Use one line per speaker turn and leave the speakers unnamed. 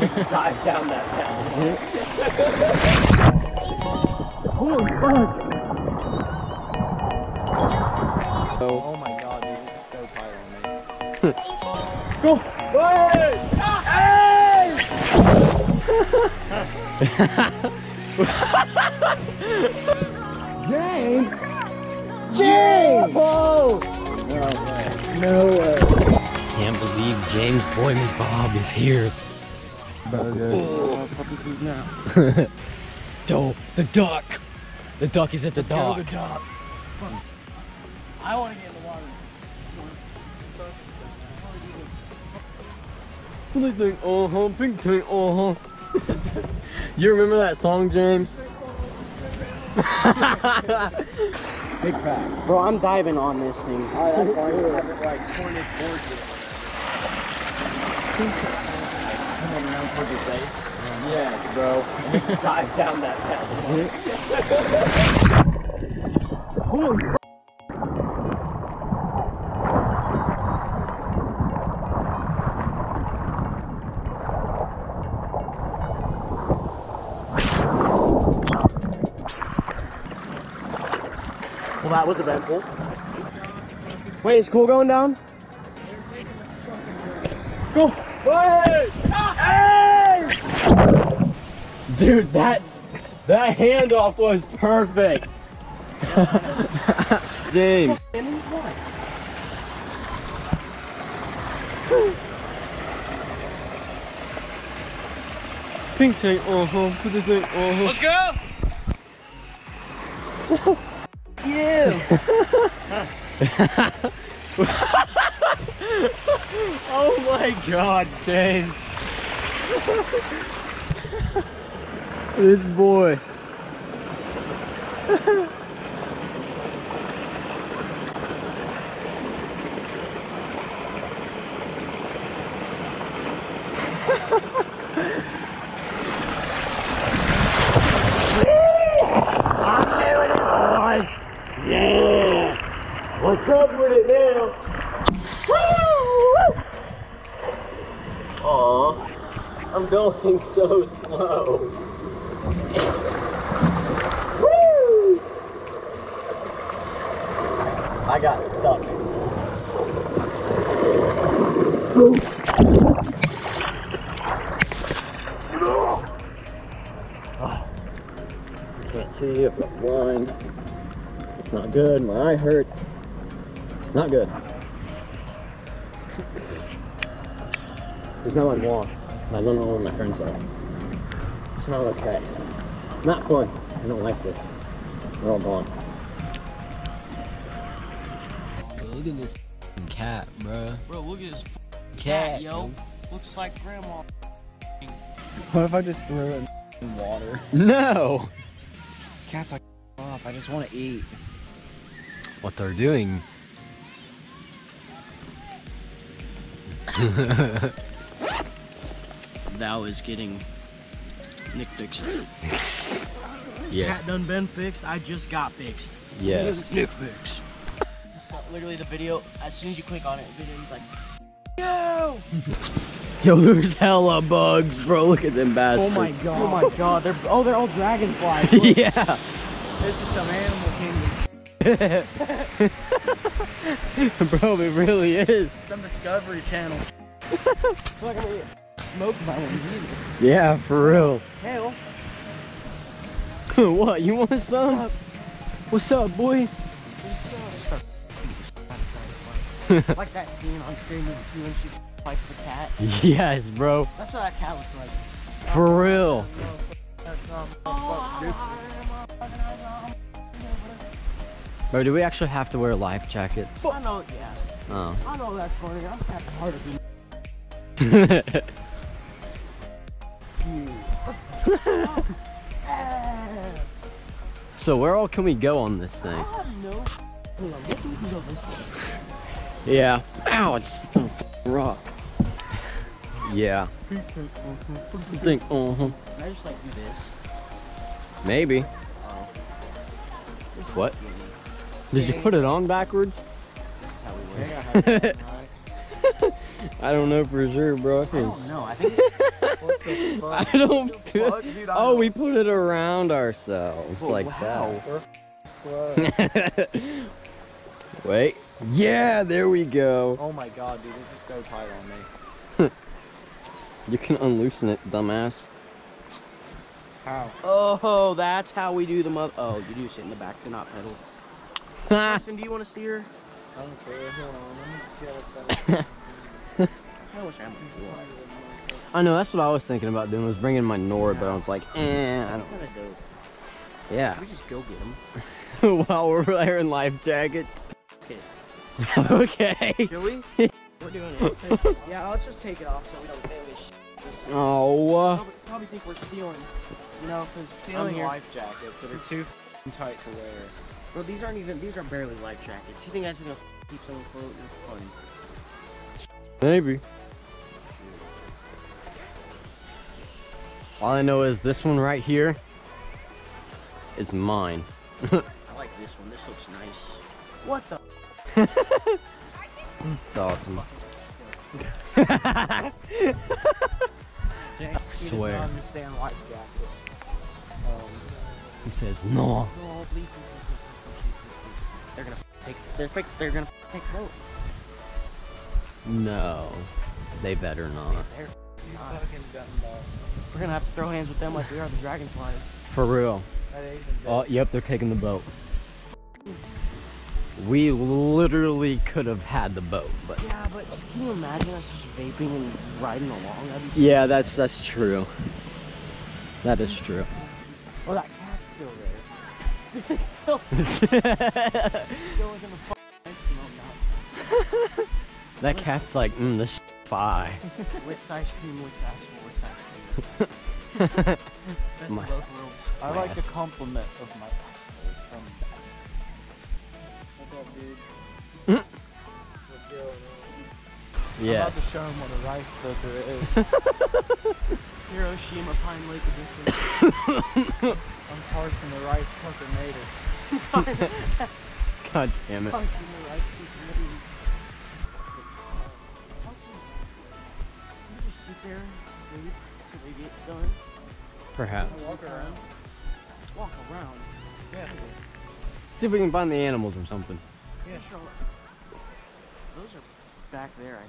dive down that
Holy fuck!
Oh my god, dude, this is so on me.
Go! Hey! James! James! Oh! No way.
Can't believe James Boyman Bob is here.
Oh, puppy feet now.
Oh, the duck. The duck is at the
Go
dock.
to the top. I want to get in the water.
They think, uh huh, pink tank, uh huh. you remember that song, James?
Big fact.
Bro, I'm diving on this thing.
Alright, that's fine. You have like pointed towards you.
Come on around towards your face.
Yes, bro.
Dive down that
Holy
Well, that was eventful. Wait, is cool going down?
Go! Hey! Hey!
Dude, that that handoff was perfect. James. Pink tank, uh huh. Put the thing, uh huh.
Let's go!
Oh my god, James. this boy.
What's up with it now? Aw, I'm going so slow. Woo! I got stuck. Ah, I can't see if I'm blind. It's not good. My eye hurts. Not good. There's no one lost. I don't know where my friends are. It's not okay. Not fun. I don't like this. They're all gone.
Look at this cat, bro.
Bro, look at this
Cat,
yo. Looks like grandma.
What if I just threw it in water?
No.
This cat's like off. I just want to eat.
What they're doing.
That was getting Nick fixed. yes. Cat
yes.
done been fixed. I just got fixed.
Yes.
Nick fixed. Literally the video, as soon as you click on it, the video, he's like, Yo!
Yo, there's hella bugs, bro. Look at them bastards.
Oh my god.
Oh my god, they're oh they're all dragonflies. Look,
yeah.
This is some animal kingdom.
bro, it really is.
Some Discovery Channel. Look at me. Smoked by one.
Yeah, for real.
Hell.
what? You want some? What's up, boy?
like that scene on Stranger Things when she fights the cat.
Yes, bro.
That's what that cat looks like.
For real. Bro, do we actually have to wear life jackets?
I know, yeah.
Oh.
I know that's funny. I'm kind of hard to be
so where all can we go on this thing?
I know. Hold on, this one's over here.
Yeah. Ow, it's a rock. Yeah. I think, uh-huh.
Can I just like do this?
Maybe.
Oh.
What? Did you put it on backwards?
That's how we work.
I don't know for sure, bro. I
I don't know. I think it's supposed to
I don't feel.
fuck, dude? I
Oh,
don't-
we put it around ourselves oh, like
We're
that. Wait. Yeah, there we go.
oh my god, dude, this is so tight on me.
You can unloosen it, dumbass.
How?
Oh, that's how we do the mother. Oh, you do sit in the back to not pedal. Austin, do you want to steer?
I don't care. Hold on, let me get it better.
I wish I had
I know that's what I was thinking about doing was bringing my Nord, but I was like, eh, I
I'm gonna go.
don't. Yeah.
We just go get them?
While we're wearing life jackets.
Okay.
okay.
Should we? We're doing it. yeah, let's just take it off so we don't fail this shit.
Oh. uh,
Probably, probably think we're stealing. You know, because stealing
I'm life jackets that are too f***ing tight to wear.
Bro, these aren't even. These are barely life jackets. You think that's gonna keep someone afloat? It's fun.
Maybe. All I know is this one right here is mine.
I like this one. This looks nice. What the?
It's awesome.
James,
he does Swear.
understand life jackets.
Um, he says no.
They're gonna take. They're fake. They're gonna take the boat.
No. They better not.
They're,
You dog.
we're gonna have to throw hands with them like we are the dragonflies.
For real. Oh, yep, they're taking the boat. We literally could have had the boat, but
Yeah, but can you imagine us just vaping and riding along?
Yeah, that's that's true. That is true.
Oh, that cat's still there. still, still within the fucking ice cream.
that cat's like, mm, this sh- fly.
Ice cream, Wix asshole, Wix ice cream. Best
My-
of both worlds.
I
My
like the
ass.
compliment of my it's from What's up, dude?
Mm.
What's going on? I'm
Yes.
about to show him what a rice filter is.
Hiroshima Pine Lake edition.
I'm parsing the rice cooker made it.
God damn it.
Punching the rice cooker. You just sit there, wait till they get done,
Perhaps.
Walk around.
walk around.
Yeah.
See if we can find the animals or something.
Yeah.
Sure. Those are back there, I